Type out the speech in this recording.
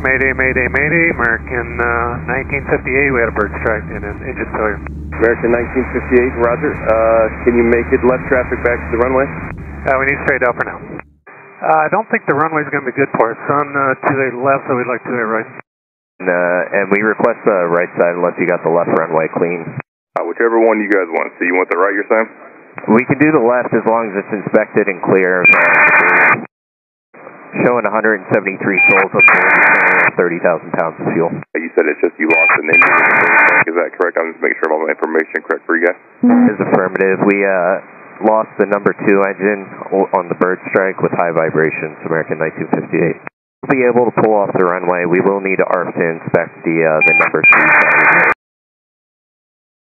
Mayday, Mayday, Mayday, American uh, 1958, we had a bird strike and an engine failure. American 1958, roger. Uh, can you make it left traffic back to the runway? Uh, we need straight out for now. Uh, I don't think the runway's going to be good for us. On uh, to the left, so we'd like to the right. Uh, and we request the right side unless you got the left runway clean. Uh, whichever one you guys want. So you want the right, you're saying? We can do the left as long as it's inspected and clear. Showing 173 souls on board, 30,000 pounds of fuel. You said it's just you lost an engine in the bird tank. Is that correct? I'm just making sure all the information correct for you guys. Is affirmative. We uh, lost the number two engine on the bird strike with high vibrations, American 1958. We'll be able to pull off the runway. We will need ARFF to inspect the uh, the number two. side.